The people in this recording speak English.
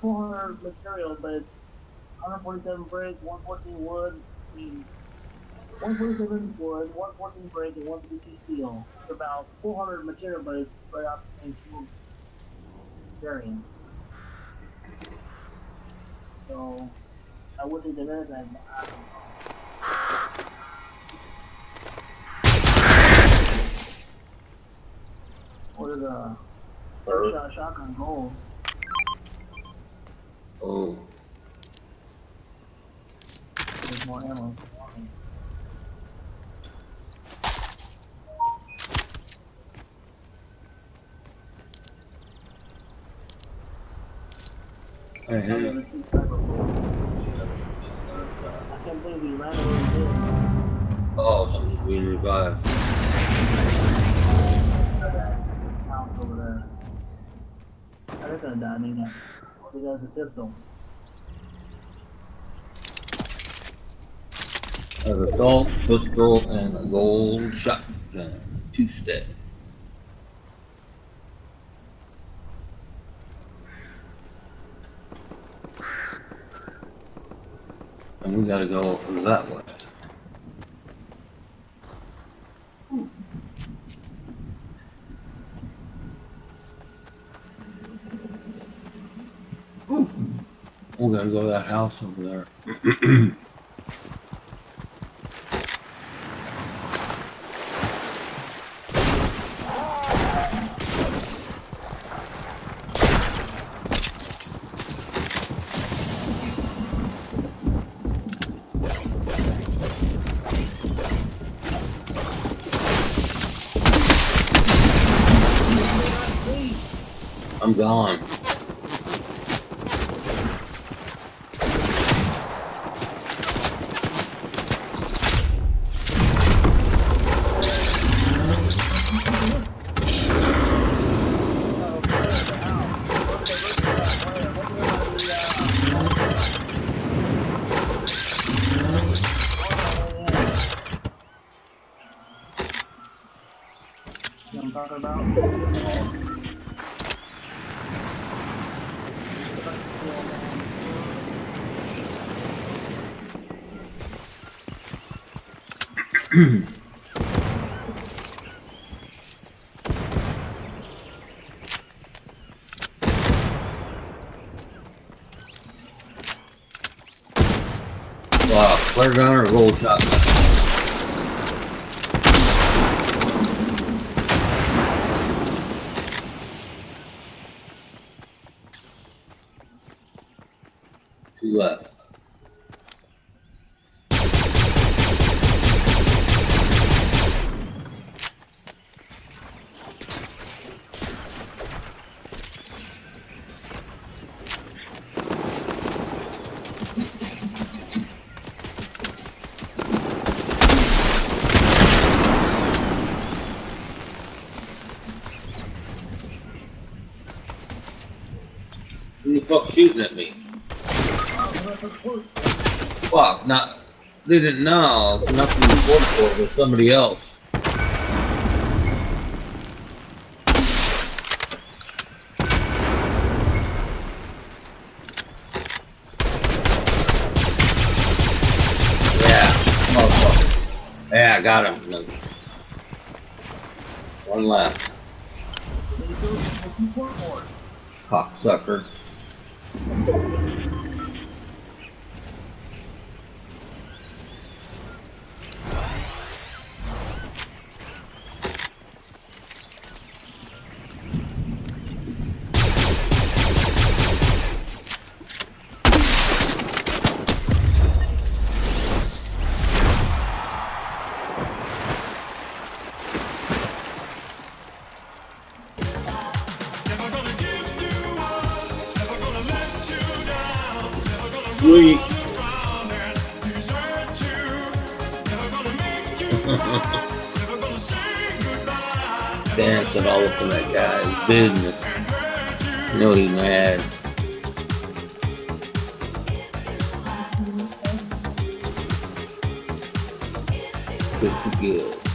400 material, but it's 147 brick, 114 wood, I mean, 147 wood, 114 brick, and 152 steel. It's about 400 material, but it's spread out between two variants. So, I would think there is, and I don't know. What is uh, a shot shotgun gold? Oh, There's more ammo. I I've hate never seen sniper bullets. I can't believe he ran away. Oh, someone's being revived. that house over there. I just gonna die, ain't I? What he a pistol. A assault pistol and a gold shotgun. Uh, Two step. And we gotta go that way. Hmm. Oh, we gotta go to that house over there. I'm gone. Talking about? Wow, flare gun or gold shotgun? Left. Uh, the fuck shooting at me? Fuck, not. They didn't know. Nothing to for, somebody else. Yeah. Yeah, I got him. One left. Cocksucker. Sweet. Dancing all up in that guy's business. You know he's mad. Pretty good.